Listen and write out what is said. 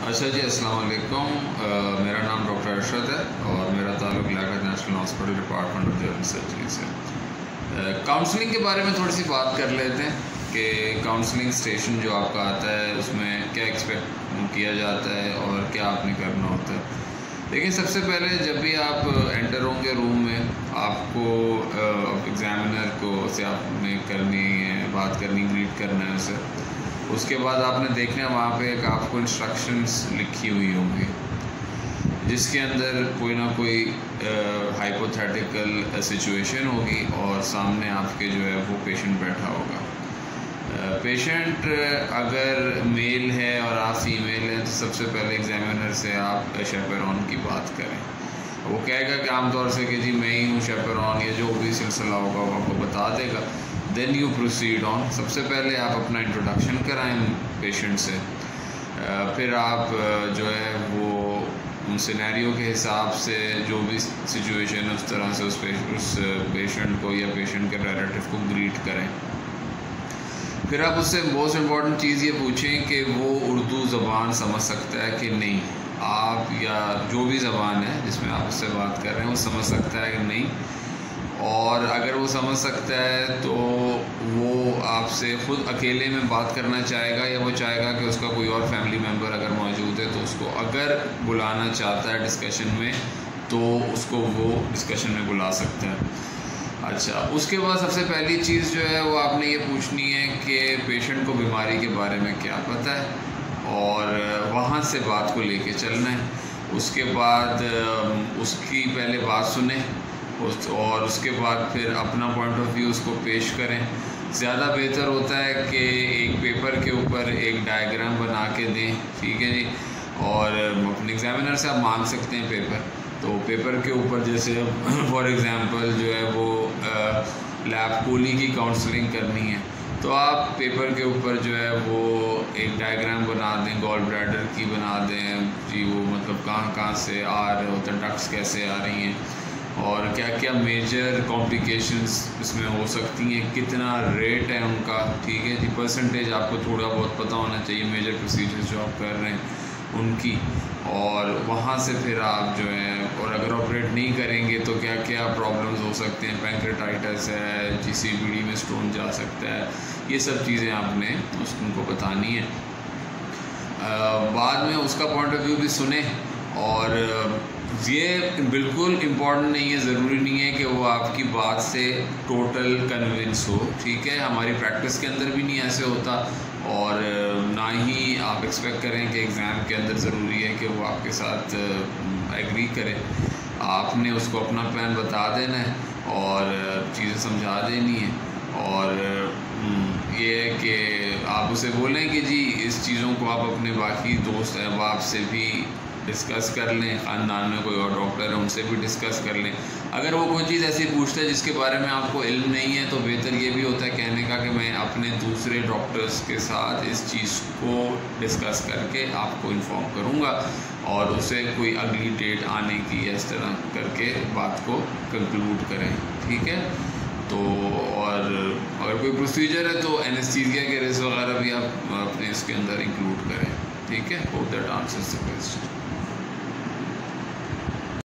अच्छा जी अस्सलाम वालेकुम मेरा नाम डॉक्टर अरशद है और मेरा ताल्लुक Liaquat National Hospital department of general surgery से काउंसलिंग के बारे में थोड़ी सी बात कर लेते हैं कि काउंसलिंग स्टेशन जो आपका आता है, उसमें क्या एक्सपेक्ट किया जाता है और क्या आपने करना होता है। देखिए, सबसे पहले जब भी आप एंटर होंगे रूम में, आपको एग्ज़ामिनर को से आपने करनी है, बात करनी ग्रीट करना है उसे। उसके बाद आपने देखना वहाँ पे एक आपको इंस्ट्रक्शंस लिखी हुई होंगी, जिसके अंदर कोई ना कोई हाइपोथेटिकल सिचुएशन होगी और सामने आपके जो है वो पेशेंट बैठा होगा। पेशेंट अगर मेल है और आप फीमेल हैं तो सबसे पहले एग्जामिनर से आप शेपरॉन की बात करें। वो कहेगा कि आमतौर से कि जी मैं ही हूँ शेपरॉन या जो भी सिलसिला होगा वो आपको बता देगा। देन यू प्रोसीड ऑन सबसे पहले आप अपना इंट्रोडक्शन कराएँ पेशेंट से। फिर आप जो है वो सिनेरियो के हिसाब से जो भी सिचुएशन है उस तरह से उस उस पेशेंट को या पेशेंट के रिलेटिव को ग्रीट करें। फिर आप उससे मोस्ट इंपॉर्टेंट चीज़ ये पूछें कि वो उर्दू ज़बान समझ सकता है कि नहीं। आप या जो भी ज़बान है जिसमें आप उससे बात कर रहे हैं, वो समझ सकता है कि नहीं। और अगर वो समझ सकता है तो वो आपसे ख़ुद अकेले में बात करना चाहेगा या वो चाहेगा कि उसका कोई और फैमिली मेंबर अगर मौजूद है तो उसको अगर बुलाना चाहता है डिस्कशन में तो उसको वो डिस्कशन में बुला सकते हैं। अच्छा उसके बाद सबसे पहली चीज़ जो है, वो आपने ये पूछनी है कि पेशेंट को बीमारी के बारे में क्या पता है और वहाँ से बात को लेके चलना है। उसके बाद उसकी पहले बात सुने उस और उसके बाद फिर अपना पॉइंट ऑफ़ व्यू उसको पेश करें। ज़्यादा बेहतर होता है कि एक पेपर के ऊपर एक डायग्राम बना के दें, ठीक है जी? और अपने एग्ज़ामिनर से आप मांग सकते हैं पेपर तो पेपर के ऊपर जैसे फॉर एग्ज़ाम्पल जो है वो लैब कूली की काउंसलिंग करनी है। तो आप पेपर के ऊपर जो है वो एक डायग्राम बना दें गॉल ब्लैडर की बना दें। जी, वो मतलब कहाँ कहाँ से आ रहे होते हैं डक्स कैसे आ रही हैं। और क्या क्या मेजर कॉम्प्लिकेशंस इसमें हो सकती हैं? कितना रेट है उनका? ठीक है जी परसेंटेज आपको थोड़ा बहुत पता होना चाहिए मेजर प्रोसीजर्स जो आप कर रहे हैं उनकी। और वहाँ से फिर आप जो है और अगर ऑपरेट नहीं करेंगे तो क्या क्या प्रॉब्लम्स हो सकते हैं? पैंक्रेटाइटिस है जी सी बी डी में स्टोन जा सकता है। ये सब चीज़ें आपने उनको बतानी है। आ, बाद में उसका पॉइंट ऑफ़ व्यू भी सुने। और ये बिल्कुल इंपॉर्टेंट नहीं है, ज़रूरी नहीं है कि वो आपकी बात से टोटल कन्विंस हो, ठीक है? हमारी प्रैक्टिस के अंदर भी नहीं ऐसे होता और ना ही आप एक्सपेक्ट करें कि एग्ज़ाम के अंदर ज़रूरी है कि वो आपके साथ एग्री करें। आपने उसको अपना प्लान बता देना है और चीज़ें समझा देनी है। और ये है कि आप उसे बोलें कि जी, इस चीज़ों को आप अपने बाकी दोस्त अहबाब से भी डिस्कस कर लें, ख़ानदान में कोई और डॉक्टर है, उनसे भी डिस्कस कर लें। अगर वो कोई चीज़ ऐसी पूछते हैं जिसके बारे में आपको इल्म नहीं है तो बेहतर ये भी होता है कहने का कि मैं अपने दूसरे डॉक्टर्स के साथ इस चीज़ को डिस्कस करके आपको इन्फॉर्म करूँगा और उसे कोई अगली डेट आने की इस तरह करके बात को कंक्लूड करें। ठीक है? तो और अगर कोई प्रोसीजर है तो एनेस्थीसिया के रेस वगैरह भी आप अपने इसके अंदर इंक्लूड करें। ठीक है? Hope that answers the question